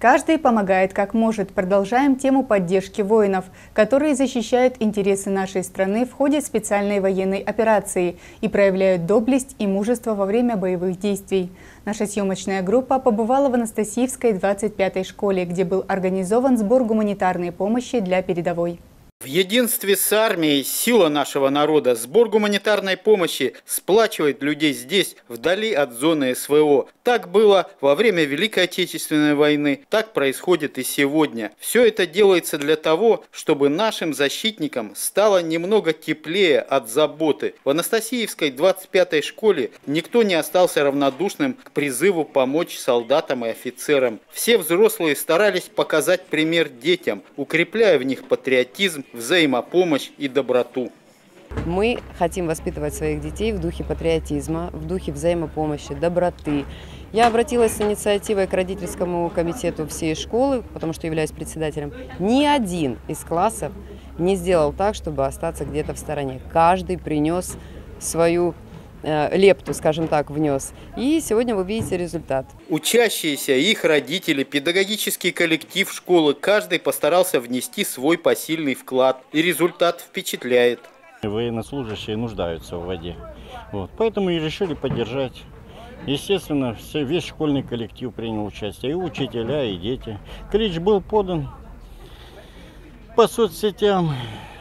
Каждый помогает как может. Продолжаем тему поддержки воинов, которые защищают интересы нашей страны в ходе специальной военной операции и проявляют доблесть и мужество во время боевых действий. Наша съемочная группа побывала в Анастасиевской 25-й школе, где был организован сбор гуманитарной помощи для передовой. В единстве с армией сила нашего народа, сбор гуманитарной помощи сплачивает людей здесь, вдали от зоны СВО. Так было во время Великой Отечественной войны, так происходит и сегодня. Все это делается для того, чтобы нашим защитникам стало немного теплее от заботы. В Анастасиевской 25-й школе никто не остался равнодушным к призыву помочь солдатам и офицерам. Все взрослые старались показать пример детям, укрепляя в них патриотизм, взаимопомощь и доброту. Мы хотим воспитывать своих детей в духе патриотизма, в духе взаимопомощи, доброты. Я обратилась с инициативой к родительскому комитету всей школы, потому что являюсь председателем. Ни один из классов не сделал так, чтобы остаться где-то в стороне. Каждый принес свою лепту, скажем так, внес. И сегодня вы видите результат. Учащиеся, их родители, педагогический коллектив школы, каждый постарался внести свой посильный вклад. И результат впечатляет. Военнослужащие нуждаются в воде. Вот. Поэтому и решили поддержать. Естественно, все, весь школьный коллектив принял участие. И учителя, и дети. Клич был подан по соцсетям.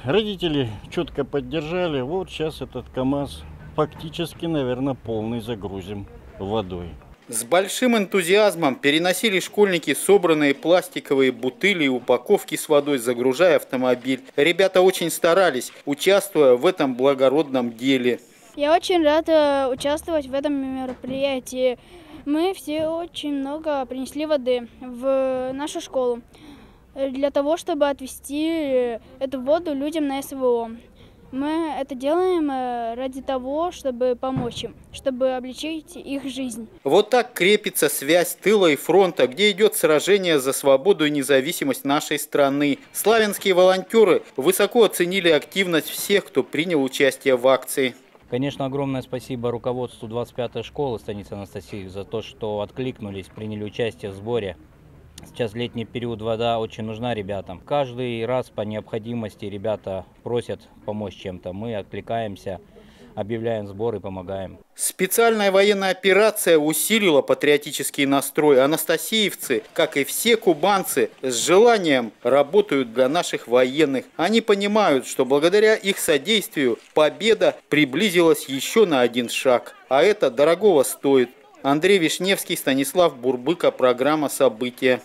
Родители четко поддержали. Вот сейчас этот КАМАЗ фактически, наверное, полный загрузим водой. С большим энтузиазмом переносили школьники собранные пластиковые бутыли и упаковки с водой, загружая автомобиль. Ребята очень старались, участвуя в этом благородном деле. Я очень рада участвовать в этом мероприятии. Мы все очень много принесли воды в нашу школу для того, чтобы отвести эту воду людям на СВО. Мы это делаем э, ради того, чтобы помочь им, чтобы облегчить их жизнь. Вот так крепится связь тыла и фронта, где идет сражение за свободу и независимость нашей страны. Славянские волонтеры высоко оценили активность всех, кто принял участие в акции. Конечно, огромное спасибо руководству 25-й школы станицы Анастасии за то, что откликнулись, приняли участие в сборе Сейчас летний период вода очень нужна ребятам. Каждый раз по необходимости ребята просят помочь чем-то. Мы откликаемся, объявляем сбор и помогаем. Специальная военная операция усилила патриотический настрой. Анастасиевцы, как и все кубанцы, с желанием работают для наших военных. Они понимают, что благодаря их содействию победа приблизилась еще на один шаг. А это дорогого стоит. Андрей Вишневский, Станислав Бурбыка, программа «События».